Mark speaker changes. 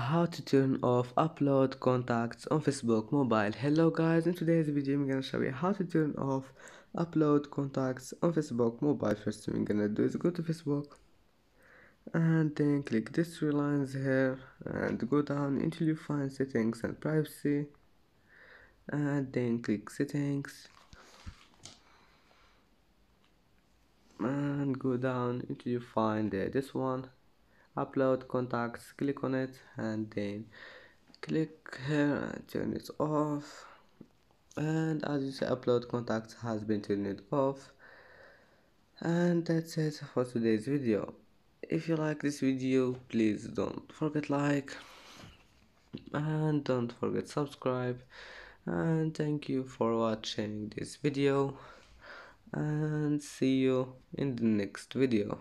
Speaker 1: how to turn off upload contacts on facebook mobile. Hello guys. In today's video i'm gonna show you how to turn off upload contacts on facebook mobile. First thing we're gonna do is go to facebook and then click these three lines here and go down until you find settings and privacy. And then click settings and go down until you find uh, this one upload contacts click on it and then click here and turn it off. And as you see upload contacts has been turned off. And that's it for today's video. If you like this video please don't forget like and don't forget subscribe. And thank you for watching this video. And see you in the next video